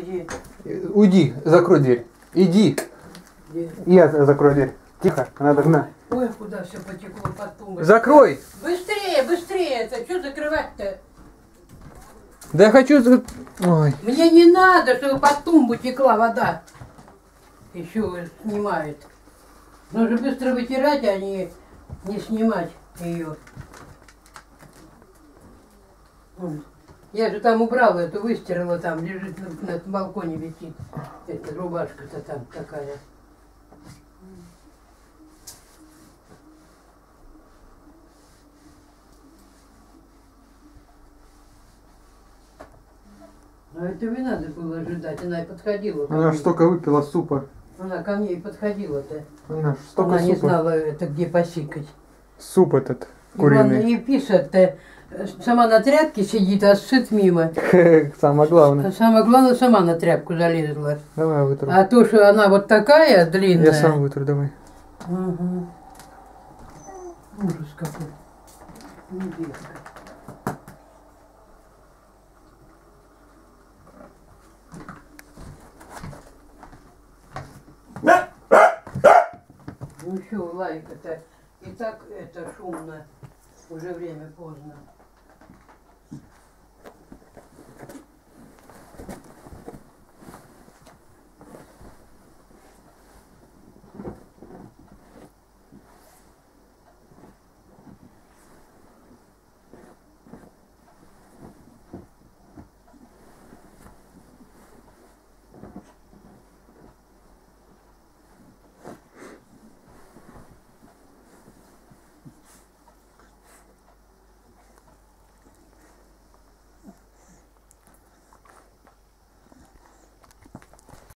Где? Уйди, закрой дверь. Иди. Где? Я закрою дверь. Тихо, надо гнать. Ой, куда все потекло под тумбой. Закрой! Быстрее, быстрее это, что закрывать-то? Да я хочу... Ой. Мне не надо, чтобы под тумбу текла вода. Еще снимают. Нужно быстро вытирать, а не, не снимать ее. М. Я же там убрала эту, выстирала там, лежит на, на балконе висит. Эта рубашка-то там такая. А этого не надо было ожидать, она и подходила. Она ж столько выпила супа. Она ко мне и подходила-то. Она ж столько Она не супа. знала, это где посикать. Суп этот Куриный. и пишет, э, сама на тряпке сидит, а сшит мимо. Самое главное. А самое главное, сама на тряпку залезла. Давай вытру. А то, что она вот такая длинная. Я сам вытру, давай. Ага. Ужас какой. Ну, детка. Ну что, лайк это и так это шумно, уже время поздно.